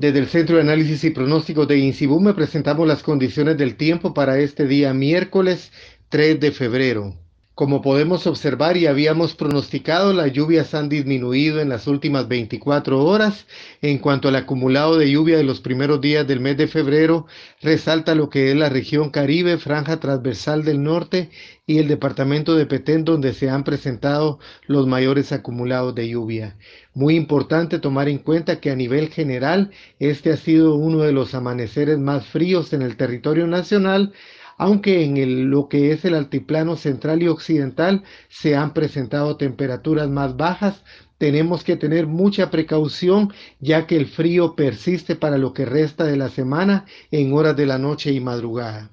Desde el Centro de Análisis y Pronóstico de INSIBUME presentamos las condiciones del tiempo para este día miércoles 3 de febrero. Como podemos observar y habíamos pronosticado, las lluvias han disminuido en las últimas 24 horas. En cuanto al acumulado de lluvia de los primeros días del mes de febrero, resalta lo que es la región Caribe, franja transversal del norte y el departamento de Petén, donde se han presentado los mayores acumulados de lluvia. Muy importante tomar en cuenta que a nivel general, este ha sido uno de los amaneceres más fríos en el territorio nacional aunque en lo que es el altiplano central y occidental se han presentado temperaturas más bajas, tenemos que tener mucha precaución ya que el frío persiste para lo que resta de la semana en horas de la noche y madrugada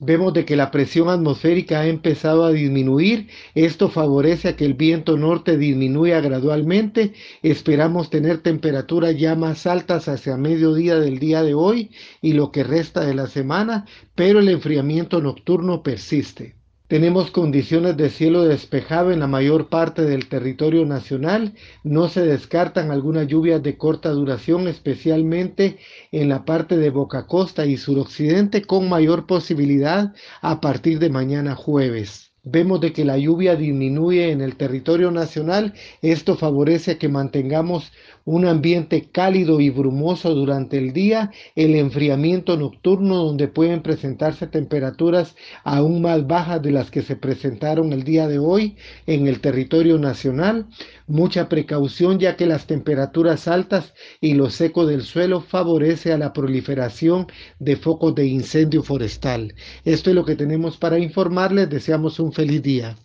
vemos de que la presión atmosférica ha empezado a disminuir. Esto favorece a que el viento norte disminuya gradualmente. Esperamos tener temperaturas ya más altas hacia mediodía del día de hoy y lo que resta de la semana, pero el enfriamiento nocturno persiste. Tenemos condiciones de cielo despejado en la mayor parte del territorio nacional. No se descartan algunas lluvias de corta duración, especialmente en la parte de Boca Costa y suroccidente, con mayor posibilidad a partir de mañana jueves. Vemos de que la lluvia disminuye en el territorio nacional. Esto favorece que mantengamos un ambiente cálido y brumoso durante el día, el enfriamiento nocturno donde pueden presentarse temperaturas aún más bajas de las que se presentaron el día de hoy en el territorio nacional. Mucha precaución ya que las temperaturas altas y lo seco del suelo favorece a la proliferación de focos de incendio forestal. Esto es lo que tenemos para informarles. Deseamos un feliz día.